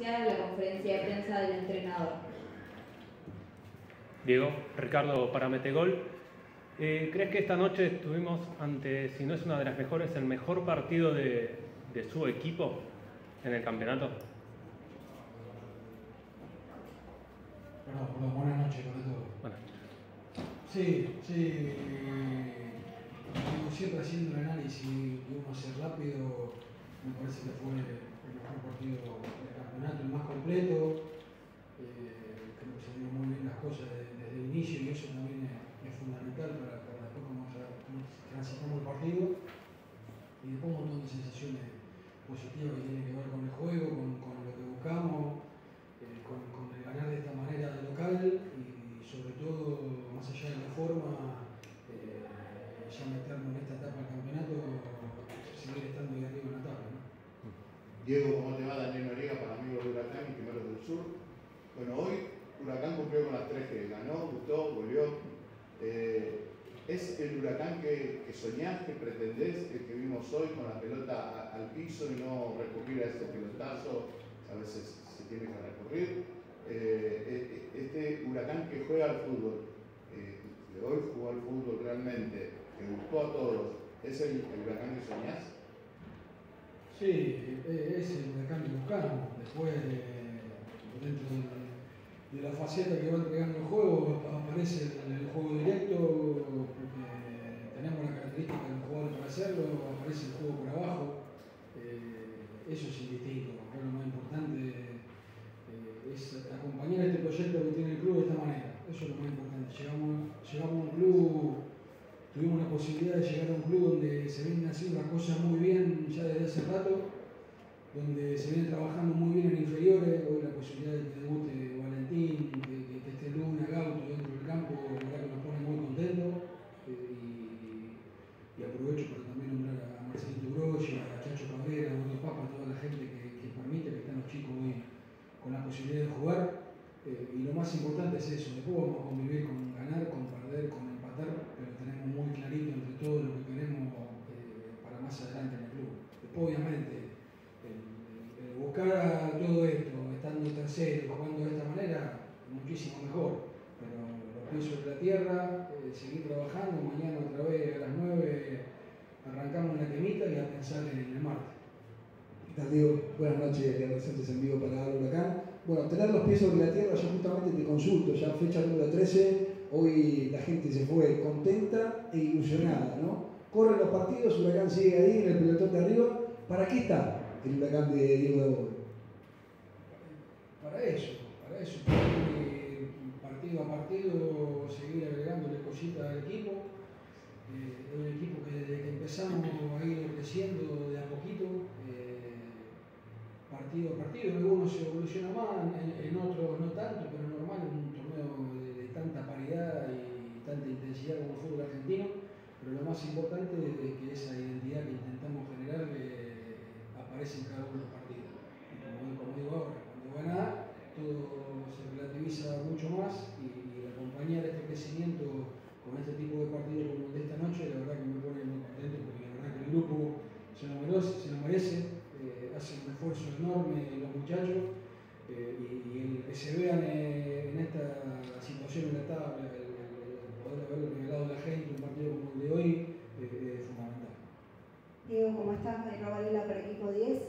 la conferencia de prensa del entrenador. Diego, Ricardo para Metegol. Eh, ¿Crees que esta noche estuvimos ante, si no es una de las mejores, el mejor partido de, de su equipo en el campeonato? Perdón, perdón, buenas noches para todos. Bueno, Sí, sí. Como siempre haciendo el análisis y uno ser rápido, me parece que fue el mejor partido del campeonato, el más completo. Eh, creo que se dieron muy bien las cosas desde, desde el inicio y eso también es, es fundamental para, para después cómo, tra- cómo transitamos el partido. Y después un montón de sensaciones positivas que tienen que ver con el juego, con, con lo que buscamos, eh, con, con el ganar de esta manera de local y sobre todo, más allá de la forma, eh, ya meternos en esta etapa del campeonato, seguir estando ahí arriba en la tabla. ¿no? Diego, ¿cómo te va? Daniel Noriega para amigos de Huracán y Primeros del Sur. Bueno, hoy Huracán cumplió con las tres G. Ganó, gustó, volvió. Eh, ¿Es el Huracán que, que soñás, que pretendés, el que vimos hoy con la pelota al piso y no recurrir a ese pelotazo? A veces se tiene que recurrir. Eh, eh, este Huracán que juega al fútbol, eh, que hoy jugó al fútbol realmente, que gustó a todos, ¿es el, Huracán que soñás? Sí, eh, es el huracán que buscamos. Después, dentro de, la faceta que va entregando el juego, aparece el, el juego directo, porque tenemos la característica de los jugadores para hacerlo, aparece el juego por abajo. Eh, eso es indistinto. Lo más importante eh, es acompañar este proyecto que tiene el club de esta manera. Eso es lo más importante. Llegamos, llegamos a un club tuvimos la posibilidad de llegar a un club donde se vienen haciendo las cosas muy bien ya desde hace rato, donde se viene trabajando muy bien en inferiores, hoy la posibilidad de que debute Valentín, que, que- que esté Luna, Gauto dentro del campo, la verdad que nos pone muy contentos eh, y, y aprovecho para también nombrar a Marcelito Groshi, a Chacho Cabrera, a Gordo Papa, a toda la gente que, que permite que estén los chicos hoy con la posibilidad de jugar. Eh, y lo más importante es eso, después vamos a convivir con ganar, con perder, con empatar, pero tenemos muy clarito entre todos lo que queremos eh, para más adelante en el club. Después obviamente el, el- el buscar a todo esto, estando tercero, jugando de esta manera, muchísimo mejor. Pero los pies sobre la tierra, eh, seguir trabajando, mañana otra vez a las 9 arrancamos una temita y a pensar en el martes. ¿Qué tal, Diego? Buenas noches, Leandro Sánchez en vivo para Dar Huracán. Bueno, tener los pies sobre la tierra, yo justamente te consulto, ya fecha número 13, hoy la gente se fue contenta e ilusionada, ¿no? Corren los partidos, Huracán sigue ahí en el pelotón de arriba. ¿Para qué está el Huracán de Diego de Boer? Para eso, para eso, partido a partido cositas al equipo. Eh, es un equipo que desde que empezamos ha ido creciendo de a poquito, eh, partido a partido. En algunos se evoluciona más, en, en otros no tanto, pero normal en un torneo de, tanta paridad y tanta intensidad como el fútbol argentino. Pero lo más importante es que esa identidad que intentamos generar eh, aparece en cada uno de los partidos. Como, como digo ahora, cuando gana, todo se relativiza mucho más y, y acompañar este crecimiento con este tipo de partidos como el de esta noche, la verdad que me pone muy contento porque la verdad que el grupo se lo merece, se lo merece eh, hace un esfuerzo enorme los muchachos eh, y, el que se vean eh, en esta situación en la tabla, el, el- poder haberle regalado a la gente un partido como el de hoy, eh, es fundamental. Diego, ¿cómo estás? María Varela para Equipo 10.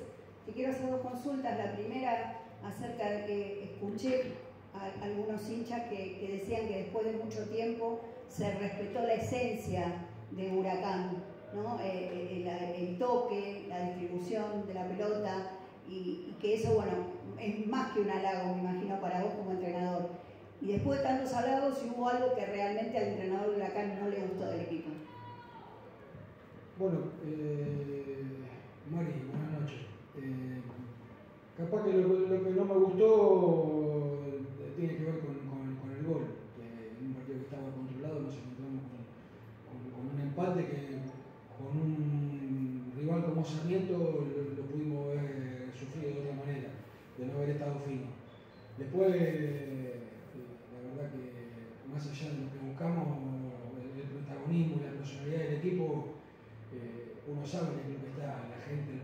Te quiero hacer dos consultas. La primera acerca de que escuché a algunos hinchas que decían que después de mucho tiempo se respetó la esencia de Huracán. Eh, eh, el toque, la distribución de la pelota y, que eso, bueno, es más que un halago, me imagino, para vos como entrenador. Y después de tantos halagos, si hubo algo que realmente al entrenador Huracán no le gustó del equipo. Bueno, eh, Mari, buenas noches. Eh, capaz que lo, lo que no me gustó eh, tiene que ver con, con- con el gol. Eh, en un partido que estaba controlado nos encontramos con, con- con un empate que con un rival como Lo, pudimos haber sufrido de otra manera, de no haber estado fino. Después, la verdad que más allá de lo que buscamos, el, el protagonismo y la personalidad del equipo, eh, uno sabe que es lo que está, la gente, el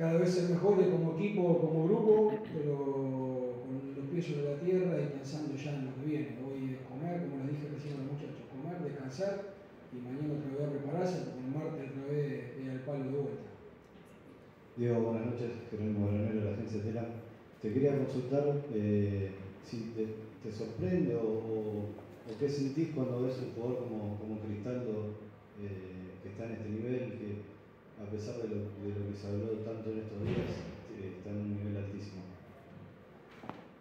cada vez ser mejores como equipo, como grupo, pero con los pies sobre la tierra y pensando ya en lo que viene. Hoy es comer, como les dije recién a los muchachos, comer, descansar y mañana otra vez a prepararse porque el martes otra vez es al palo de vuelta. Diego, buenas noches, Jerónimo Granero de la agencia Tela. Te quería consultar eh, si te, te sorprende o, o, o, qué sentís cuando ves un jugador como, como Cristaldo eh, que está en este nivel, a pesar de lo, de lo que se habló tanto en estos días, eh, está en un nivel altísimo.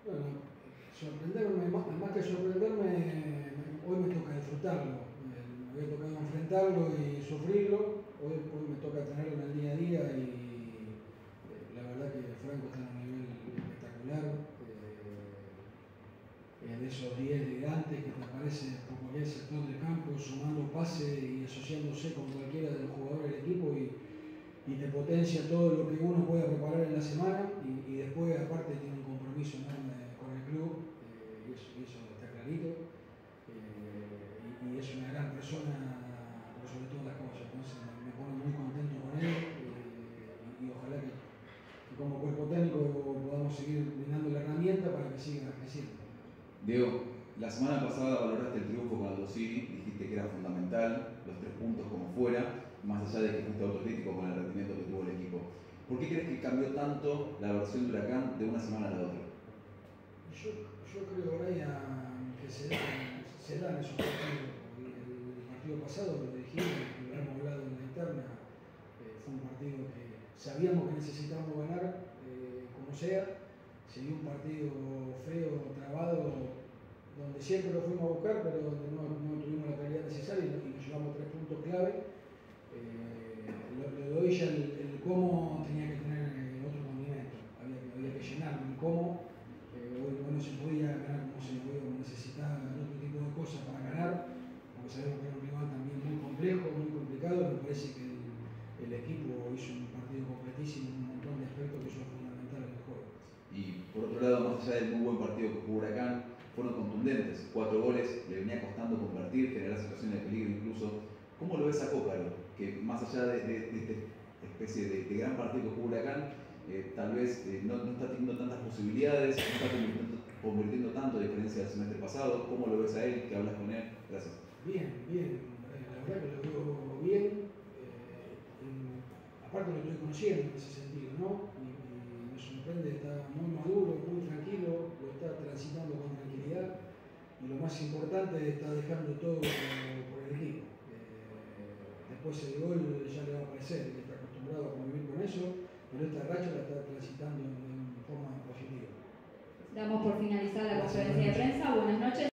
Bueno, sorprenderme, más, que sorprenderme, hoy me toca disfrutarlo. Me había tocado enfrentarlo y sufrirlo, hoy, me toca tenerlo en el día a día y eh, la verdad que Franco está en un nivel espectacular. Eh, de esos 10 de antes que te aparece por cualquier sector del campo, sumando pase y asociándose con cualquiera de los jugadores del equipo y, y te potencia todo lo que uno pueda preparar en la semana y, después aparte tiene un compromiso enorme con el club eh, y, eso, está clarito eh, y, es una gran persona sobre todas las cosas entonces me, pone muy contento con él eh, y, ojalá que, como cuerpo técnico podamos seguir brindando la herramienta para que siga creciendo. Diego, la semana pasada valoraste el triunfo con Aldo Civi, dijiste que era fundamental, los tres puntos como fuera, más allá de que fuiste autocrítico con el rendimiento que tuvo el equipo. ¿Por qué crees que cambió tanto la versión de Huracán de una semana a la otra? Yo, yo creo, Brian, que se dan, se dan esos partidos. El, el, partido pasado lo dijimos, lo hemos hablado en la interna, eh, fue un partido que sabíamos que necesitábamos ganar, eh, como sea. Sería un partido feo, trabado, donde siempre lo fuimos a buscar, pero donde no, no tuvimos la calidad necesaria y nos llevamos tres puntos clave. Eh, lo, doy ya el, el, cómo tenía que tener otro condimento, había, que llenarlo, el cómo. Eh, hoy, no se podía ganar como se podía, necesitaba otro tipo de cosas para ganar, porque sabemos que era un rival también muy complejo, muy complicado. Me parece que el, el equipo hizo un partido completísimo en un montón de aspectos que son fundamentales del juego. Y por otro lado, más allá del muy buen partido que jugó Huracán, fueron contundentes. Cuatro goles, le venía costando convertir, generar situaciones de peligro incluso. ¿Cómo lo ves a Cócaro? Que más allá de, esta especie de, gran partido que jugó Huracán, eh, tal vez eh, no, está teniendo tantas posibilidades, no está convirtiendo, tanto a diferencia del semestre pasado. ¿Cómo lo ves a él? ¿Qué hablas con él? Gracias. Bien, bien. La verdad que lo veo bien. Eh, aparte lo estoy conociendo en ese sentido, ¿no? Y, y me sorprende, está muy maduro, muy tranquilo, lo está transitando con tranquilidad y lo más importante está dejando todo por el equipo después el gol ya le va a aparecer, que está acostumbrado a convivir con eso, pero esta racha la está transitando en forma positiva. Damos por finalizada la conferencia de prensa. Buenas noches.